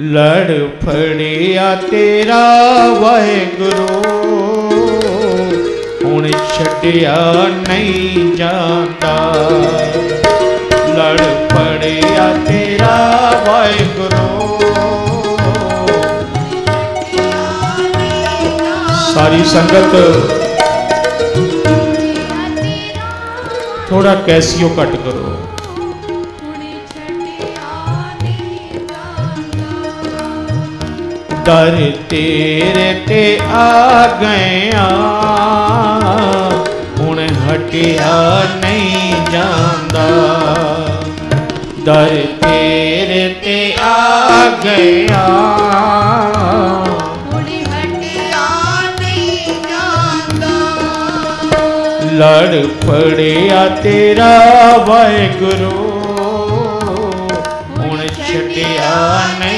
लड़ फड़िया तेरा वाहे गुरु हूँ छड़िया नहीं जाता। लड़ फड़िया तेरा वाहे गुरु सारी संगत थोड़ा कैसियो कट करो। दर तेरे ते आ गया। हूँ हटिया नहीं जाता दर तेरे ते आ गया। लड़ पड़िया तेरा वाहे गुरु छटिया नहीं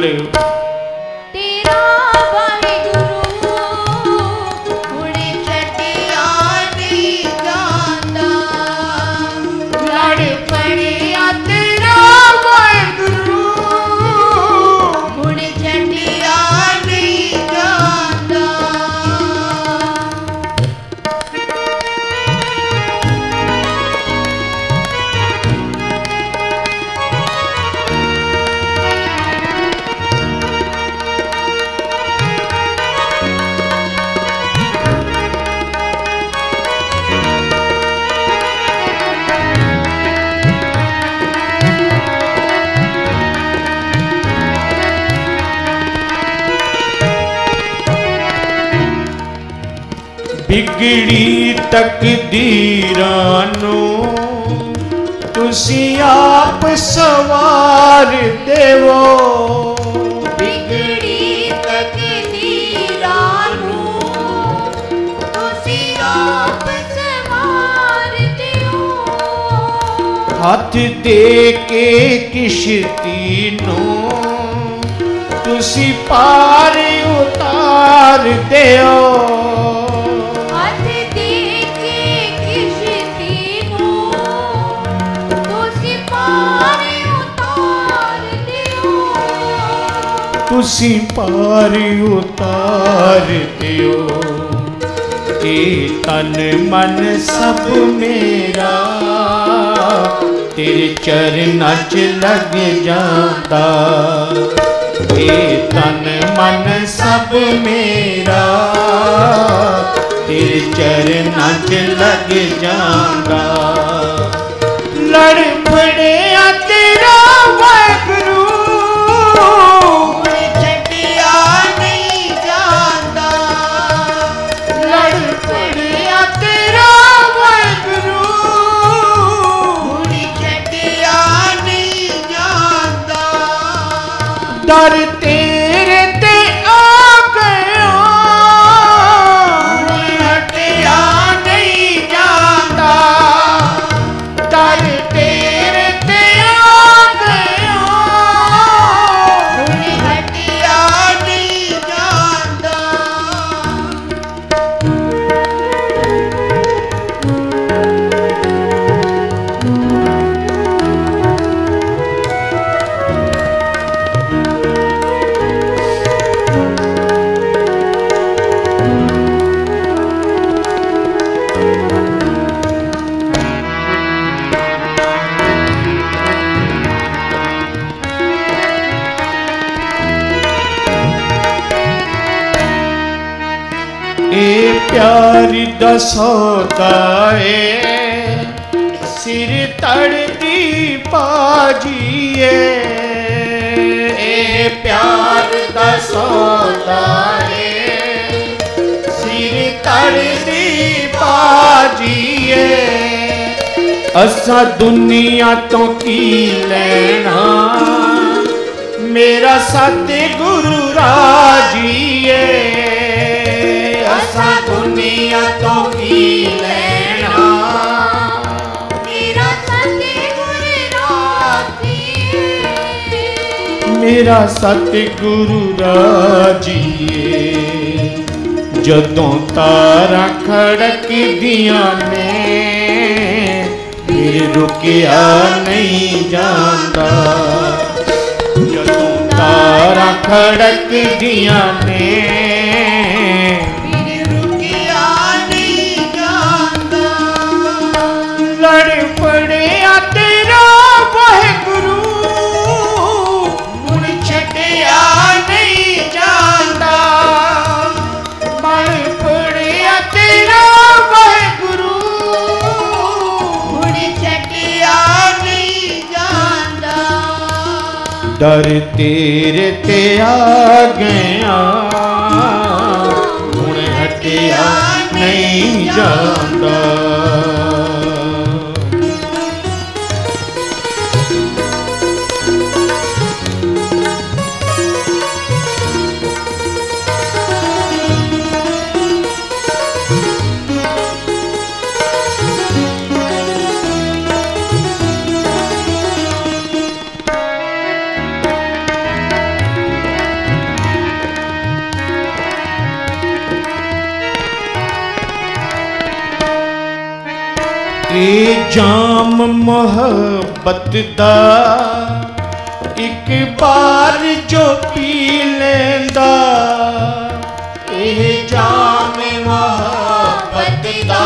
do. ਬਿਗੜੀ ਤਕਦੀਰਾਂ ਨੂੰ ਤੁਸੀਂ ਆਪ ਸਵਾਰ ਦੇਵੋ ਬਿਗੜੀ ਤਕਦੀਰਾਂ ਨੂੰ ਤੁਸੀਂ ਆਪ ਸਵਾਰ ਦਿਓ ਹੱਥ ਦੇ ਕੇ ਕਿਸ਼ਤੀ ਨੂੰ ਤੁਸੀਂ ਪਾਰ ਉਤਾਰ ਦਿਓ उसी पार उतार दियो। ए तन मन सब मेरा, तेरे चरना च लग जाता। ए तन मन सब मेरा, तेरे चरना च लग जाता। लड़ started सोताए, सिर तड़ती पाजिए। प्यार दसोताए सिर तड़ती पाजिए। असा दुनिया तो की लेना, मेरा सत्य गुरु राजिए। ऐसा दुनिया तो की मेरा सतगुरु राजिए जदों तारा खड़क दिया ने फिर रुकिया नहीं जाता जदों तारा खड़क दिया ने डर तेर ते आ गया। हूँ हटिया नहीं जाता। ਇਹ ਜਾਮ ਮੁਹੱਬਤ ਦਾ ਇੱਕ ਬਾਰ ਜੋ ਪੀ ਲੈਂਦਾ ਇਹ ਜਾਮ ਮੁਹੱਬਤ ਦਾ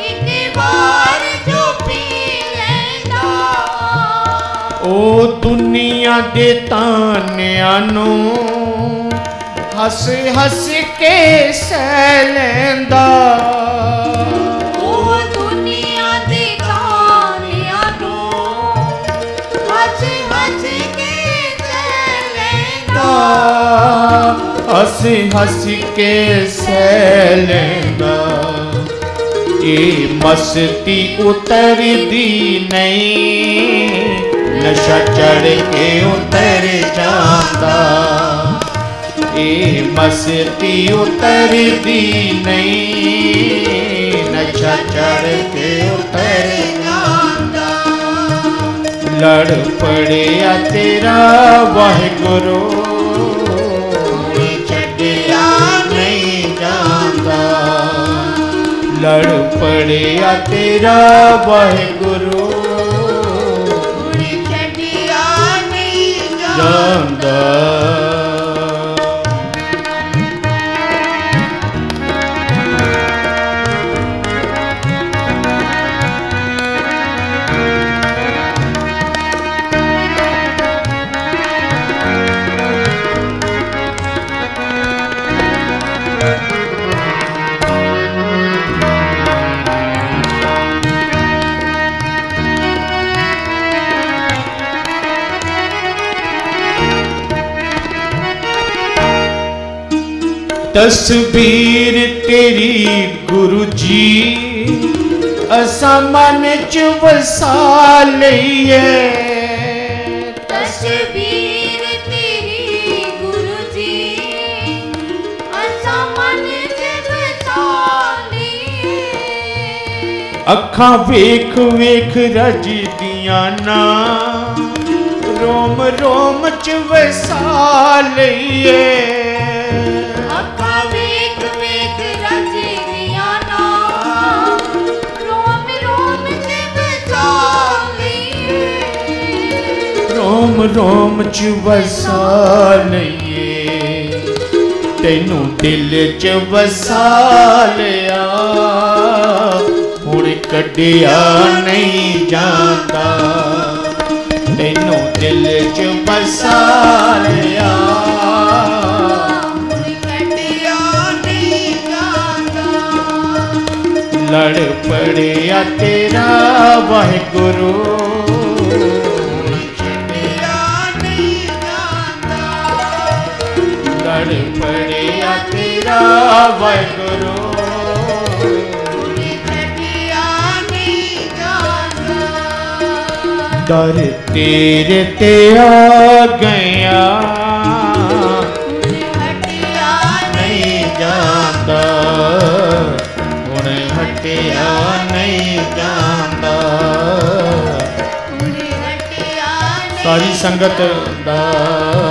ਇੱਕ ਵਾਰ ਜੋ ਪੀ ਲੈਂਦਾ ਉਹ ਦੁਨੀਆ ਦੇ ਤਾਨਿਆਂ ਨੂੰ ਹੱਸ ਹੱਸ ਕੇ ਸਹਿ ਲੈਂਦਾ हंस हंस के सैलना ये मस्ती उतर दी नहीं, नशा चढ़ के उतर जाता। ये मस्ती उतर दी नहीं, नशा चढ़ के उतर जाता। लड़ पड़े तेरा वाह गुरु लड़ पड़े या तेरा वह गुरु जान तस्वीर तेरी गुरु जी असा मन च वसा लइए तस्वीर तेरी अखा वेख वेख रज दिया ना। रोम रोम च वसा लइए रोम च बसा लइए। तेनू दिल च बसा लिया। हुण कटिया नहीं जाता तेनू दिल च बसा लिया। लड़ पड़िया तेरा वाहे वाहेगुरु। दर ते आ गया। नहीं जाता। हूँ हटिया नहीं जाता। सारी संगत दा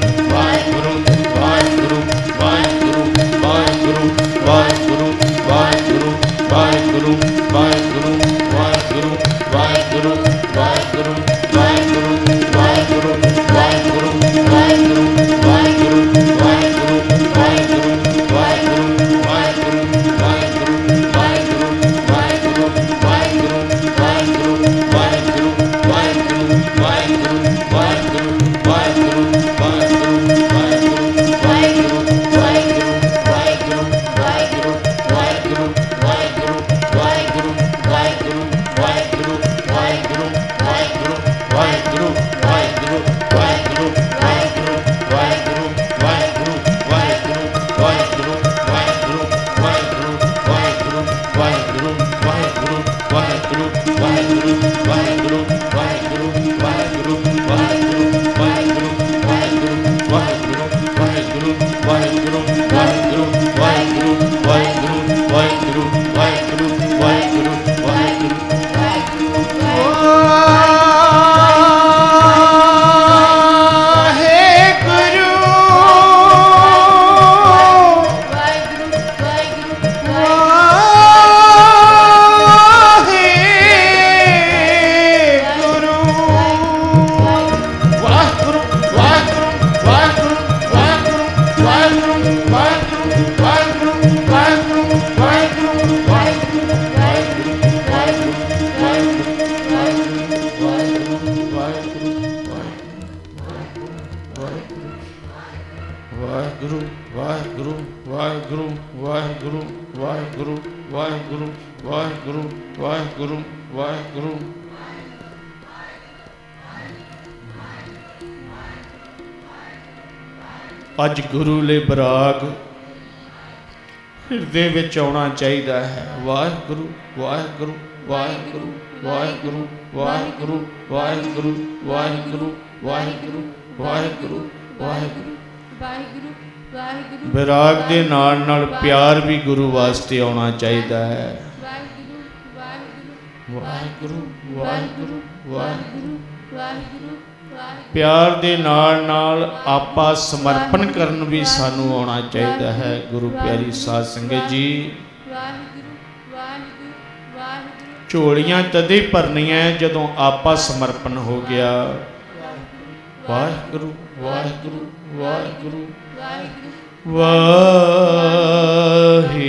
ਅੱਜ ਗੁਰੂ ਲਈ ਬਰਾਗ ਹਿਰਦੇ ਵਿੱਚ ਆਉਣਾ ਚਾਹੀਦਾ ਹੈ ਵਾਹਿਗੁਰੂ ਵਾਹਿਗੁਰੂ ਵਾਹਿਗੁਰੂ ਵਾਹਿਗੁਰੂ ਵਾਹਿਗੁਰੂ ਵਾਹਿਗੁਰੂ ਵਾਹਿਗੁਰੂ ਵਾਹਿਗੁਰੂ ਵਾਹਿਗੁਰੂ ਵਾਹਿਗੁਰੂ ਵਾਹਿਗੁਰੂ ਵਾਹਿਗੁਰੂ ਵਿਰਾਗ ਦੇ ਨਾਲ ਨਾਲ ਪਿਆਰ ਵੀ ਗੁਰੂ ਵਾਸਤੇ ਆਉਣਾ ਚਾਹੀਦਾ ਹੈ ਵਾਹਿਗੁਰੂ ਵਾਹਿਗੁਰੂ ਵਾਹਿਗੁਰੂ ਵਾਹਿਗੁਰੂ ਵਾਹਿਗੁਰੂ ਵਾਹਿਗੁਰੂ ਵਾਹਿਗੁਰੂ ਪਿਆਰ ਦੇ ਨਾਲ ਨਾਲ ਆਪਾ ਸਮਰਪਣ ਕਰਨ ਵੀ ਸਾਨੂੰ ਆਉਣਾ ਚਾਹੀਦਾ ਹੈ, ਗੁਰੂ ਪਿਆਰੀ ਸਾਧ ਸੰਗਤ ਜੀ। ਝੋਲੀਆਂ ਤਦੇ ਭਰਨੀਆਂ ਜਦੋਂ ਆਪਾ ਸਮਰਪਣ ਹੋ ਗਿਆ। ਵਾਹਿਗੁਰੂ ਵਾਹਿਗੁਰੂ ਵਾਹਿਗੁਰੂ ਵਾਹਿਗੁਰੂ। ਵਾਹਿਗੁਰੂ।